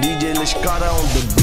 DJ Lishkara on the